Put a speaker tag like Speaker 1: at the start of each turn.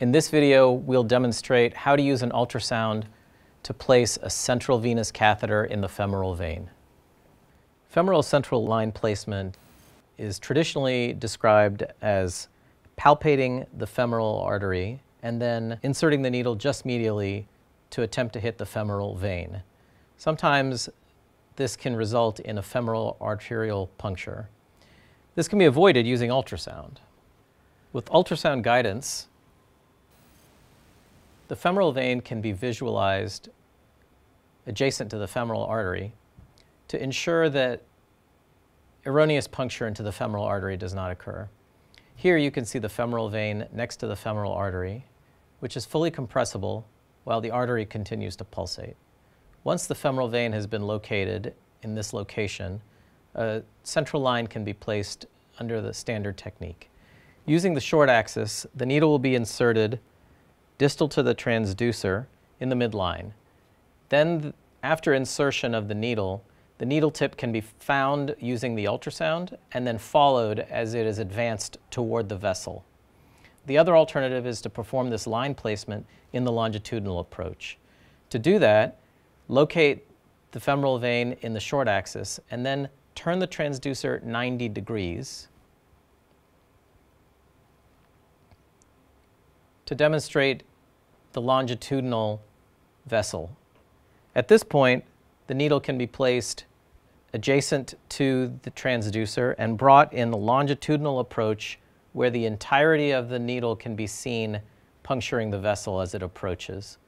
Speaker 1: In this video, we'll demonstrate how to use an ultrasound to place a central venous catheter in the femoral vein. Femoral central line placement is traditionally described as palpating the femoral artery and then inserting the needle just medially to attempt to hit the femoral vein. Sometimes this can result in a femoral arterial puncture. This can be avoided using ultrasound. With ultrasound guidance, the femoral vein can be visualized adjacent to the femoral artery to ensure that erroneous puncture into the femoral artery does not occur. Here you can see the femoral vein next to the femoral artery, which is fully compressible while the artery continues to pulsate. Once the femoral vein has been located in this location, a central line can be placed under the standard technique. Using the short axis, the needle will be inserted distal to the transducer in the midline. Then, after insertion of the needle, the needle tip can be found using the ultrasound and then followed as it is advanced toward the vessel. The other alternative is to perform this line placement in the longitudinal approach. To do that, locate the femoral vein in the short axis and then turn the transducer 90 degrees to demonstrate the longitudinal vessel. At this point, the needle can be placed adjacent to the transducer and brought in the longitudinal approach where the entirety of the needle can be seen puncturing the vessel as it approaches.